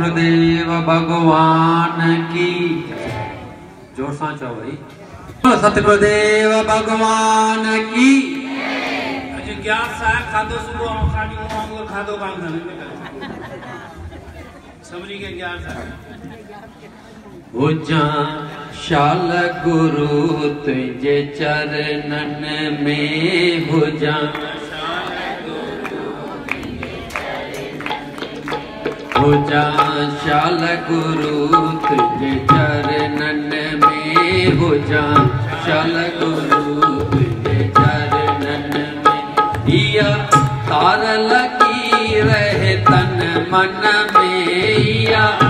गुरुदेव भगवान की। ज़ोर सा चो भाई। सतगुरुदेव भगवान की। अॼु ग्यारस आहे खाधो सुबुह ऐं खाली मूं वांगुरु खाधो कान सभिनी खे ग्यारस आहे भुजा शाल गुरु तुझे चरणन में, भुजा भुजा शाल गुरु तुझे चरणन में हो जा। शाल गुरु तुझे चरणन में। या तार लगी रहे तन मन में या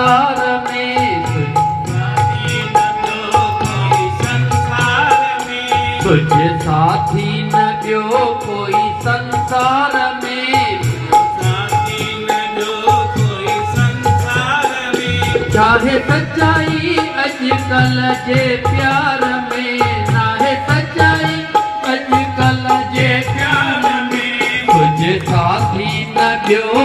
संसार में। तुझे साथी न ॿियो कोई संसार में। चाहे सच्चाई अॼुकल्ह जे प्यार में नाहे सच्चाई अॼुकल्ह जे प्यार में। तुझे साथी न ॿियो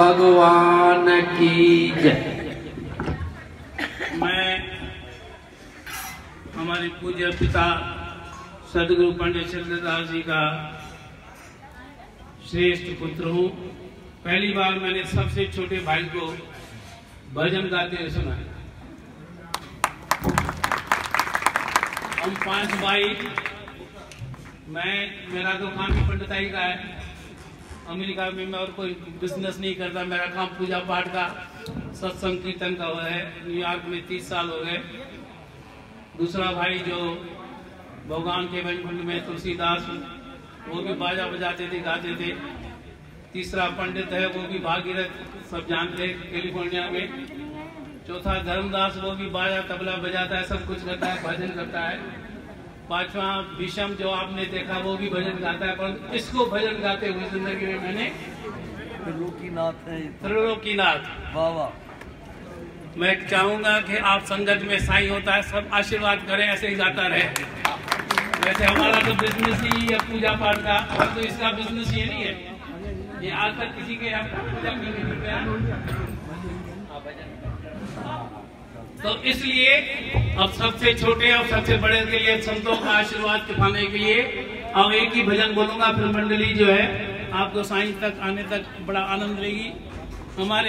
भगवान की जय मैं हमारे पूज्य पिता सदगुरु पंडित चंद्रदास जी का श्रेष्ठ पुत्र हूँ। पहली बार मैंने सबसे छोटे भाई को भजन गाते सुना हम पाँच भाई, मैं, मेरा तो काम ही पंडिताई का है। अमेरिका में मैं और कोई बिज़नेस नहीं करता, मेरा काम पूजा पाठ का, सत्संग कीर्तन का हुआ है। न्यूयॉर्क में तीस साल हो गए। दूसरा भाई जो भगवान के वैकुंठ में तुलसीदास वो भी बाजा बजाते थे गाते थे। तीसरा पंडित है वो भी भागीरथ सब जानते हैं कैलिफ़ोर्निया में। चौथा धर्मदास वो भी बाजा तबला बजाता है सब कुछ करता है भजन करता है। पांचवा विषम जो आपने देखा वो भी भजन गाता है पर इसको भजन गाते हुए ज़िंदगी में मैंने? त्रिलोकीनाथ है त्रिलोकीनाथ। बाबा मैं चाहूँगा कि आप संगत में साई होता है, सब आशीर्वाद करें, ऐसे ही जाता रहे। वैसे हमारा तो बिज़नेस ही है पूजा पाठ का। और तो इसका बिज़नेस ये नहीं है। ये आज तक किसी के तो इसलिए अब सबसे छोटे और सबसे बड़े के लिए संतों का आशीर्वाद पाने के लिए अब एक ही भजन बोलूँगा, फिर मंडली जो है, आपको साइंस तक, आने तक बड़ा आनंद रहेगी। हमारे